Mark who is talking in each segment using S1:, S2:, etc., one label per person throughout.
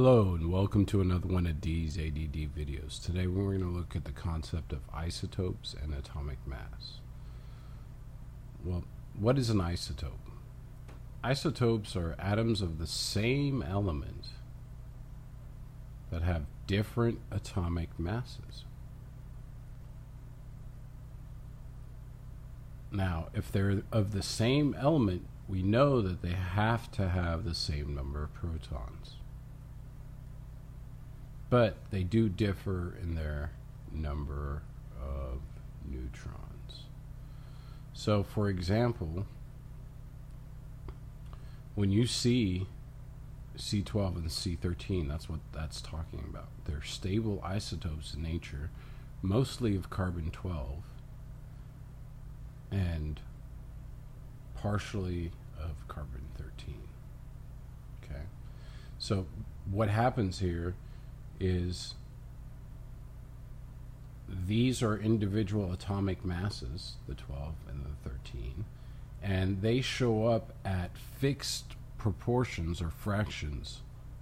S1: Hello and welcome to another one of D's ADD videos. Today we're going to look at the concept of isotopes and atomic mass. Well, what is an isotope? Isotopes are atoms of the same element that have different atomic masses. Now, if they're of the same element, we know that they have to have the same number of protons but they do differ in their number of neutrons. So, for example, when you see C12 and C13, that's what that's talking about. They're stable isotopes in nature, mostly of carbon 12 and partially of carbon 13. Okay. So, what happens here is these are individual atomic masses, the 12 and the 13, and they show up at fixed proportions or fractions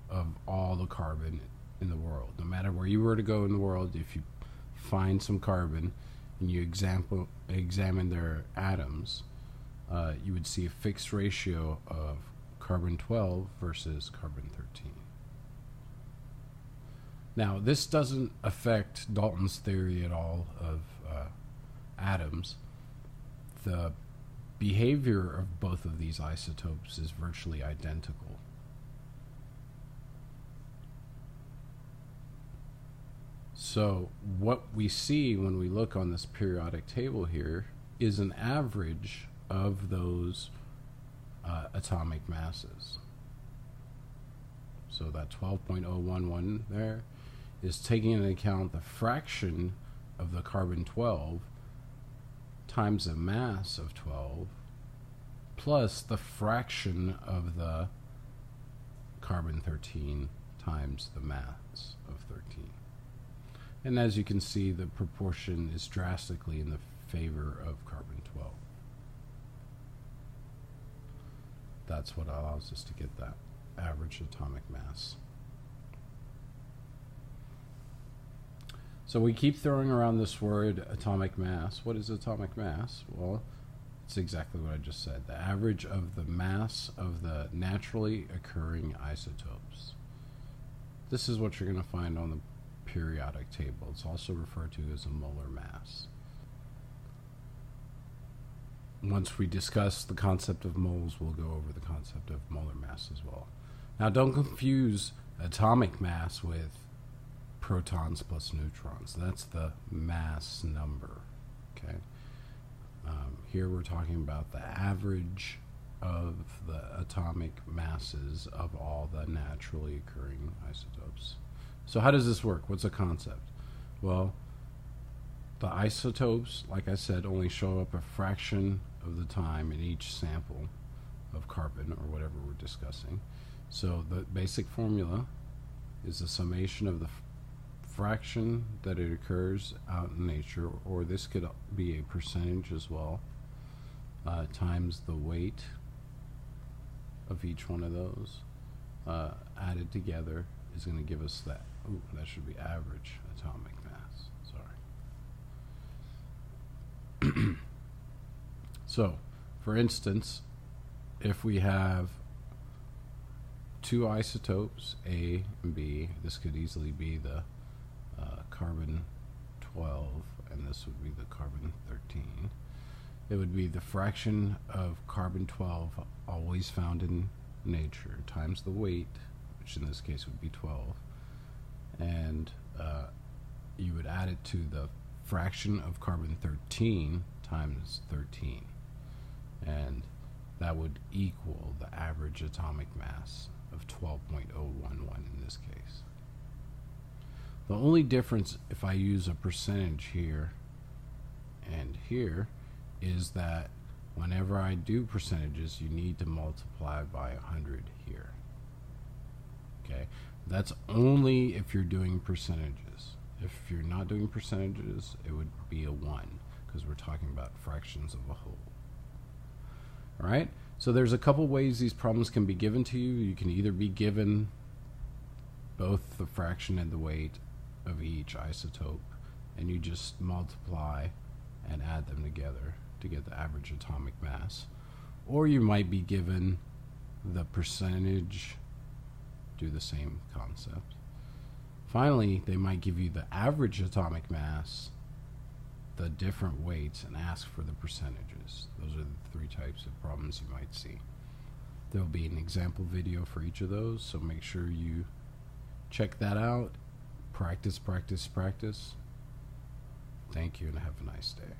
S1: of all the carbon in the world. No matter where you were to go in the world, if you find some carbon and you example, examine their atoms, uh, you would see a fixed ratio of carbon 12 versus carbon 13. Now, this doesn't affect Dalton's theory at all of uh, atoms. The behavior of both of these isotopes is virtually identical. So, what we see when we look on this periodic table here is an average of those uh, atomic masses. So, that 12.011 there is taking into account the fraction of the carbon 12 times the mass of 12 plus the fraction of the carbon 13 times the mass of 13. And as you can see, the proportion is drastically in the favor of carbon 12. That's what allows us to get that average atomic mass. So we keep throwing around this word atomic mass. What is atomic mass? Well, it's exactly what I just said the average of the mass of the naturally occurring isotopes. This is what you're going to find on the periodic table. It's also referred to as a molar mass. Once we discuss the concept of moles, we'll go over the concept of molar mass as well. Now, don't confuse atomic mass with protons plus neutrons. That's the mass number. Okay. Um, here we're talking about the average of the atomic masses of all the naturally occurring isotopes. So, how does this work? What's the concept? Well, the isotopes, like I said, only show up a fraction of the time in each sample of carbon or whatever we're discussing. So, the basic formula is the summation of the fraction that it occurs out in nature, or this could be a percentage as well, uh, times the weight of each one of those uh, added together is going to give us that. Ooh, that should be average atomic mass. Sorry. so, for instance, if we have two isotopes, A and B, this could easily be the carbon 12, and this would be the carbon 13. It would be the fraction of carbon 12 always found in nature times the weight, which in this case would be 12, and uh, you would add it to the fraction of carbon 13 times 13, and that would equal the average atomic mass of 12.011 in this case. The only difference if I use a percentage here and here is that whenever I do percentages, you need to multiply by 100 here. Okay, that's only if you're doing percentages. If you're not doing percentages, it would be a 1 because we're talking about fractions of a whole. All right, so there's a couple ways these problems can be given to you. You can either be given both the fraction and the weight of each isotope, and you just multiply and add them together to get the average atomic mass. Or you might be given the percentage, do the same concept. Finally, they might give you the average atomic mass, the different weights, and ask for the percentages. Those are the three types of problems you might see. There'll be an example video for each of those, so make sure you check that out. Practice, practice, practice. Thank you, and have a nice day.